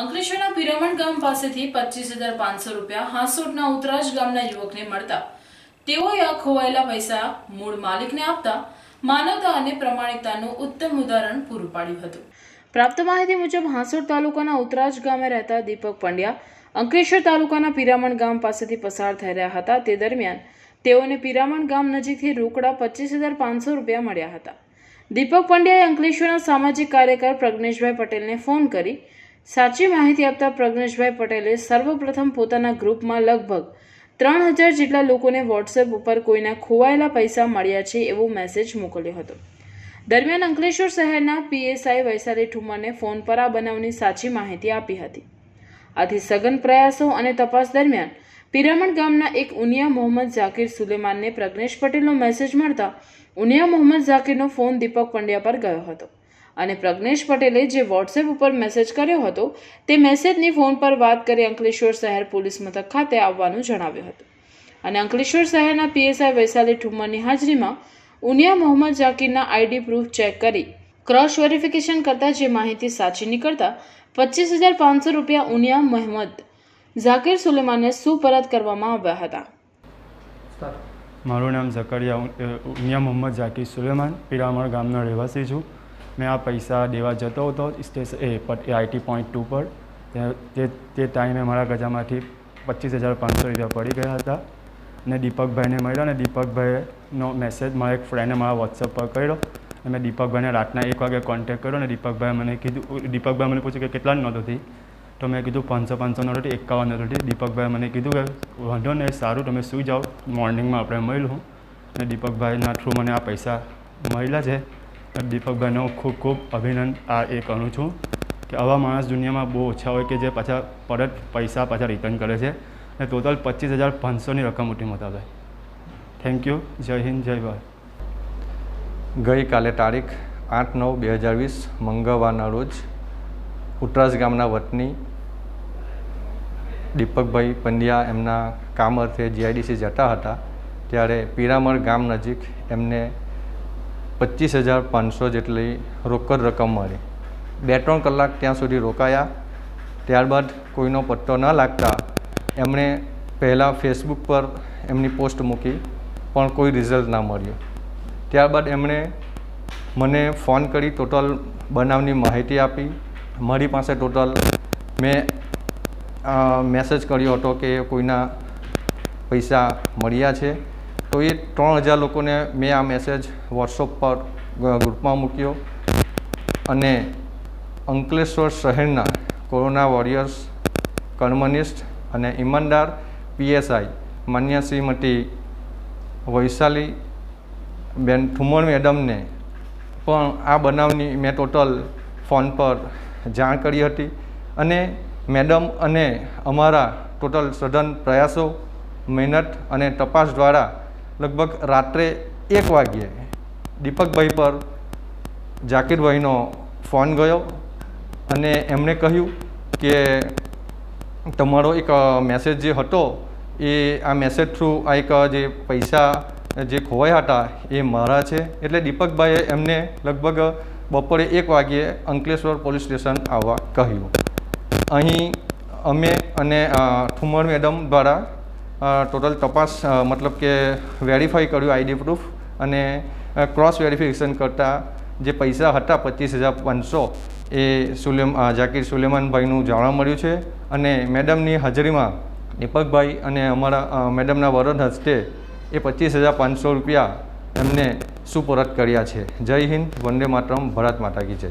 અંકલેશ્વરના પિરામણ ગામ પાસેથી પચીસ હજાર પાંચસો રૂપિયા હાંસોટના ઉતરાજ ગામના યુવકને મળતા. તેઓએ આ ખોવાયેલા પૈસા મૂળ માલિકને આપતા માનવતા અને પ્રમાણિકતાનું ઉત્તમ ઉદાહરણ પૂરું પાડ્યું હતું. પ્રાપ્ત માહિતી મુજબ, હાંસોટ તાલુકાના ઉતરાજ ગામે રહેતા દીપક પંડ્યા અંકલેશ્વર તાલુકાના પિરામણ ગામ પાસેથી પસાર થઈ રહ્યા હતા. તે દરમિયાન તેઓને પિરામણ ગામ નજીકથી રોકડા પચીસ હજાર પાંચસો રૂપિયા મળ્યા હતા. દીપક પંડ્યાએ અંકલેશ્વરના સામાજિક કાર્યકર પ્રજ્ઞેશભાઈ પટેલને ફોન કરી સાચી માહિતી આપતા પ્રજ્ઞેશભાઈ પટેલે સર્વપ્રથમ પોતાના ગ્રુપમાં લગભગ ત્રણ હજાર જેટલા લોકોને વોટ્સએપ ઉપર કોઈના ખોવાયેલા પૈસા મળ્યા છે એવો મેસેજ મોકલ્યો હતો. દરમિયાન અંકલેશ્વર શહેરના પીએસઆઈ વૈશાલી ઠુમરને ફોન પર આ બનાવની સાચી માહિતી આપી હતી. આથી સઘન પ્રયાસો અને તપાસ દરમિયાન પિરામણ ગામના એક ઉનિયા મોહમ્મદ ઝાકીર સુલેમાનને પ્રજ્ઞેશ પટેલનો મેસેજ મળતા ઉનિયા મોહમ્મદ ઝાકીરનો ફોન દીપક પંડ્યા પર ગયો હતો. અને પ્રજ્ઞેશ પટેલે જે વોટ્સએપ ઉપર મેસેજ કર્યો હતો તે મેસેજની ફોન પર વાત કરી અંકલેશ્વર શહેર પોલીસ મથક ખાતે આવવાનું જણાવ્યું હતું. અને અંકલેશ્વર શહેરના પીએસઆઈ વૈશાલી ઠુમ્મરની હાજરીમાં ઉનિયા મોહમ્મદ ઝાકીરના આઈડી પ્રૂફ ચેક કરી ક્રોસ વેરિફિકેશન કરતા જે માહિતી સાચી નીકળતા પચીસ હજાર પાંચસો રૂપિયા ઉનિયા મોહમ્મદ ઝાકીર સુલેમાનને સુપરત કરવામાં આવ્યા હતા. મારું નામ ઝકરિયા ઉમિયા મોહમ્મદ ઝાકીર સુલેમાન પિરામણ ગામનો રહેવાસી છું. મેં આ પૈસા દેવા જતો હતો સ્ટેશન એ આઈટી પોઈન્ટ ટુ પર. તે તે ટાઈમે મારા ગજામાંથી પચીસ હજાર પાંચસો રૂપિયા પડી ગયા હતા. અને દીપકભાઈને મળ્યો અને દીપકભાઈનો મેસેજ મારા એક ફ્રેન્ડે મારા વોટ્સઅપ પર કર્યો. અને મેં દીપકભાઈને રાતના એક વાગે કોન્ટેક્ટ કર્યો અને દીપકભાઈ મને કીધું, દીપકભાઈ મને પૂછ્યું કે કેટલા નોંધોથી તો? મેં કીધું પાંચસો પાંચસો નોટ એકાવન નોટ દીપકભાઈ મને કીધું કે વાંધો નહીં, સારું, તમે સુઈ જાઓ. મોર્નિંગમાં આપણે મળ્યું અને દીપકભાઈના થ્રુ મને આ પૈસા મળ્યા છે. દીપકભાઈનો ખૂબ ખૂબ અભિનંદન આ એ કહું છું કે આવા માણસ દુનિયામાં બહુ ઓછા હોય કે જે પાછા પરત પૈસા પાછા રિટર્ન કરે છે અને ટોટલ પચીસ હજાર પાંચસોની રકમ ઉઠી મોટા થેન્ક યુ જય હિન્દ, જય ભારત. ગઈકાલે તારીખ આઠ નવ બે હજાર વીસ, મંગળવારના રોજ ઉટરાસ ગામના વતની દીપકભાઈ પંડ્યા એમના કામ અર્થે જીઆઈડીસી જતા હતા. ત્યારે પીરામળ ગામ નજીક એમને પચીસ હજાર પાંચસો જેટલી રોકડ રકમ મળી. બે ત્રણ કલાક ત્યાં સુધી રોકાયા. ત્યારબાદ કોઈનો પત્તો ન લાગતા એમણે પહેલાં ફેસબુક પર એમની પોસ્ટ મૂકી, પણ કોઈ રિઝલ્ટ ના મળ્યું. ત્યારબાદ એમણે મને ફોન કરી ટોટલ બનાવની માહિતી આપી. મારી પાસે ટોટલ મેં મેસેજ કર્યો હતો કે કોઈના પૈસા મળ્યા છે. તો એ ત્રણ હજાર લોકોને મેં આ મેસેજ વોટ્સઅપ પર ગ્રુપમાં મૂક્યો. અને અંકલેશ્વર શહેરના કોરોના વોરિયર્સ કર્મનિષ્ઠ અને ઈમાનદાર પીએસઆઈ માન્ય શ્રીમતી વૈશાલી બેન ઠુમણ મેડમને પણ આ બનાવની મેં ટોટલ ફોન પર જાણ કરી હતી. અને મેડમ અને અમારા ટોટલ સઘન પ્રયાસો, મહેનત અને તપાસ દ્વારા લગભગ રાત્રે એક વાગ્યે દીપકભાઈ પર ઝાકીરભાઈનો ફોન ગયો અને એમણે કહ્યું કે તમારો એક મેસેજ જે હતો એ, આ મેસેજ થ્રુ આ એક જે પૈસા જે ખોવાયા હતા એ મારા છે. એટલે દીપકભાઈએ એમને લગભગ બપોરે એક વાગ્યે અંકલેશ્વર પોલીસ સ્ટેશન આવવા કહ્યું. અહીં અમે અને ઠુમર મેડમ દ્વારા ટોટલ તપાસ મતલબ કે વેરીફાઈ કર્યું આઈડી પ્રૂફ અને ક્રોસ વેરિફિકેશન કરતાં જે પૈસા હતા પચીસ હજાર પાંચસો એ સુલેમ જાકીર સુલેમાનભાઈનું જાણવા મળ્યું છે અને મેડમની હાજરીમાં દીપકભાઈ અને અમારા મેડમના વરદ હસ્તે એ પચીસ હજાર પાંચસો રૂપિયા એમને સુપરત કર્યા છે. જય હિન્દ, વંદે માતરમ, ભરત માતા કી જય.